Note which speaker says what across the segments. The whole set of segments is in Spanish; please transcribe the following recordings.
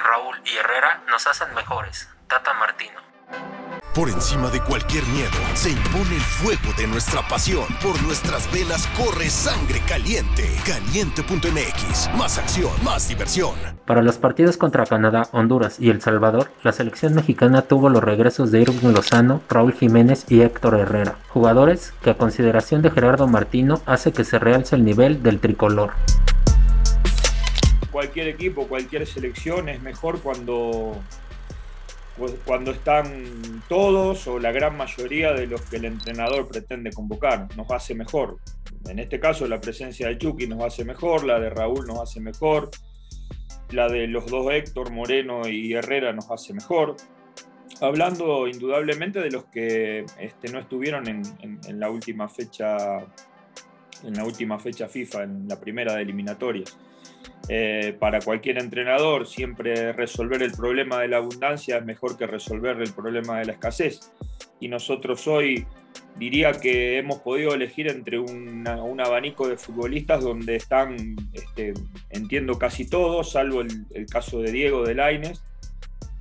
Speaker 1: Raúl y Herrera nos hacen mejores. Tata Martino.
Speaker 2: Por encima de cualquier miedo se impone el fuego de nuestra pasión. Por nuestras venas corre sangre caliente. Caliente.mx. Más acción, más diversión.
Speaker 1: Para los partidos contra Canadá, Honduras y El Salvador, la selección mexicana tuvo los regresos de Irving Lozano, Raúl Jiménez y Héctor Herrera, jugadores que a consideración de Gerardo Martino hace que se realce el nivel del tricolor
Speaker 3: cualquier equipo, cualquier selección es mejor cuando cuando están todos o la gran mayoría de los que el entrenador pretende convocar. Nos hace mejor. En este caso, la presencia de Chucky nos hace mejor, la de Raúl nos hace mejor, la de los dos Héctor, Moreno y Herrera nos hace mejor. Hablando indudablemente de los que este, no estuvieron en, la última fecha en la última fecha FIFA, en la primera de eliminatorias. Eh, para cualquier entrenador, siempre resolver el problema de la abundancia es mejor que resolver el problema de la escasez. Y nosotros hoy diría que hemos podido elegir entre un abanico de futbolistas donde están, este, entiendo, casi todos, salvo el, caso de Diego de Laines,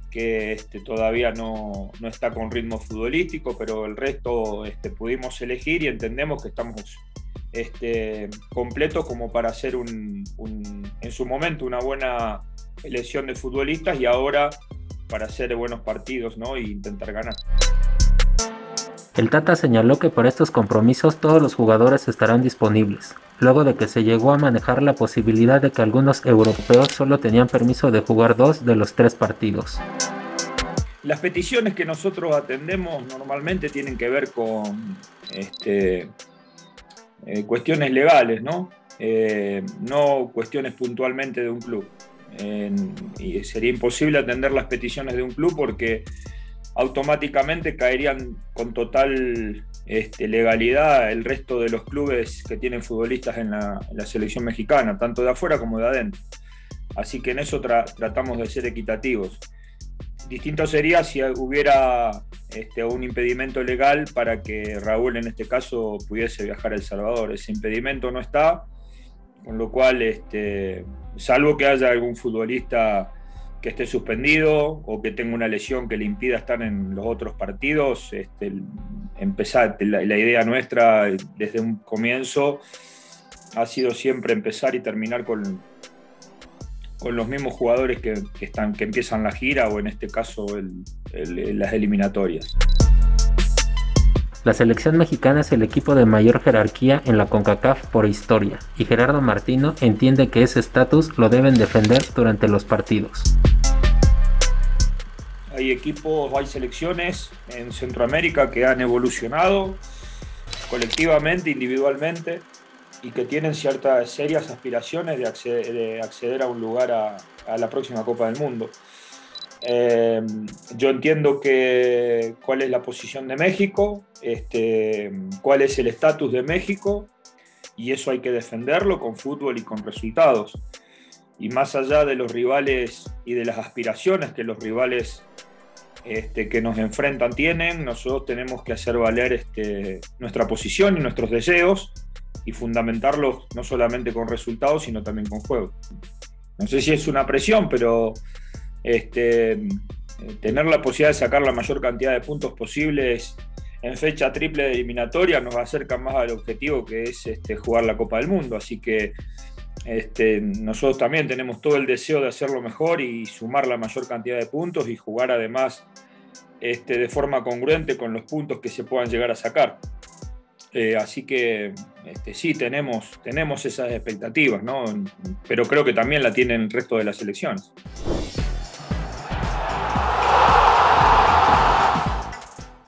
Speaker 3: que este, todavía no, no, está con ritmo futbolístico, pero el resto este, pudimos elegir y entendemos que estamos este, completo como para hacer un, en su momento una buena elección de futbolistas y ahora para hacer buenos partidos ¿no? e intentar ganar.
Speaker 1: El Tata señaló que para estos compromisos todos los jugadores estarán disponibles, luego de que se llegó a manejar la posibilidad de que algunos europeos solo tenían permiso de jugar dos de los tres partidos.
Speaker 3: Las peticiones que nosotros atendemos normalmente tienen que ver con este, eh, cuestiones legales, ¿no? Eh, no cuestiones puntualmente de un club. y sería imposible atender las peticiones de un club porque automáticamente caerían con total este, legalidad el resto de los clubes que tienen futbolistas en la, selección mexicana, tanto de afuera como de adentro. Así que en eso tratamos de ser equitativos. Distinto sería si hubiera este, un impedimento legal para que Raúl en este caso pudiese viajar a El Salvador. Ese impedimento no está, con lo cual, este, salvo que haya algún futbolista que esté suspendido o que tenga una lesión que le impida estar en los otros partidos, este, empezar, la, la idea nuestra desde un comienzo ha sido siempre empezar y terminar con, con los mismos jugadores que, están, que empiezan la gira o en este caso las eliminatorias.
Speaker 1: La selección mexicana es el equipo de mayor jerarquía en la CONCACAF por historia y Gerardo Martino entiende que ese estatus lo deben defender durante los partidos.
Speaker 3: Hay equipos, hay selecciones en Centroamérica que han evolucionado colectivamente, individualmente, y que tienen ciertas serias aspiraciones de acceder, a un lugar a, la próxima Copa del Mundo. Eh, yo entiendo que cuál es la posición de México, este, cuál es el estatus de México, y eso hay que defenderlo con fútbol y con resultados. Y más allá de los rivales y de las aspiraciones que los rivales este, que nos enfrentan tienen, nosotros tenemos que hacer valer este, nuestra posición y nuestros deseos y fundamentarlos no solamente con resultados, sino también con juego. No sé si es una presión, pero este, tener la posibilidad de sacar la mayor cantidad de puntos posibles en fecha triple de eliminatoria nos acerca más al objetivo que es este, jugar la Copa del Mundo. Así que este, nosotros también tenemos todo el deseo de hacerlo mejor y sumar la mayor cantidad de puntos y jugar además este, de forma congruente con los puntos que se puedan llegar a sacar. Eh, así que este, sí, tenemos, tenemos esas expectativas, ¿no? pero creo que también la tienen el resto de las elecciones.